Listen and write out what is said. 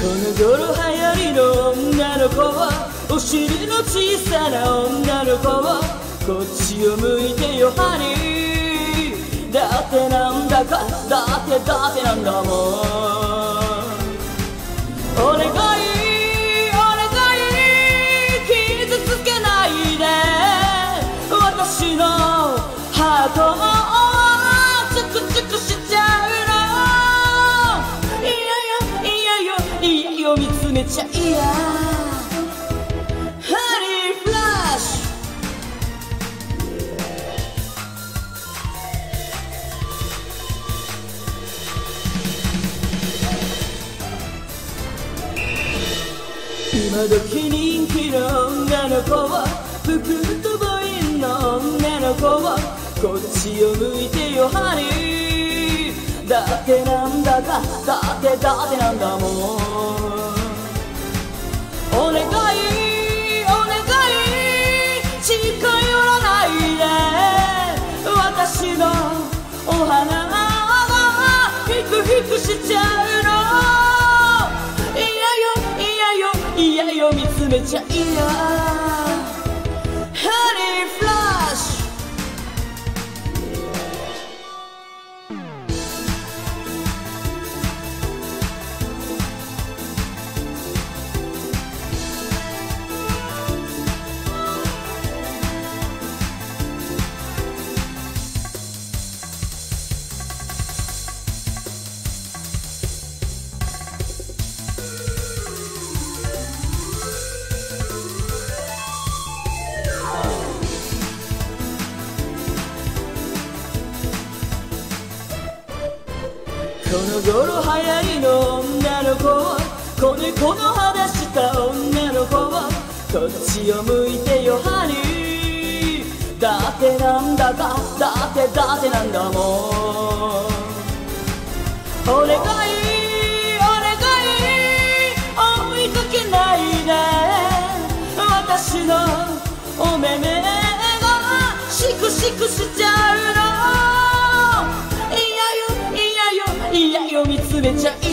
この頃流行りの女の子はお尻の小さな女の子はこっちを向いてよハニー。だってなんだかだってだってなんだもん。お願いお願い。傷つけないで。私のハートを。めちゃいやハニーフラッシュ今時人気の女の子は服とボインの女の子はこっちを向いてよハニーだってなんだかだってだってなんだもん。お願いお願い近寄らないで私のお花がヒクヒクしちゃうのいやよいやよいやよ見つめちゃいやの頃流行りの女の子は子猫の肌した女の子はこっちを向いてよハニーだってなんだかだってだってなんだもんお願いお願い追いかけないで私のお目目がシクシクしちゃうの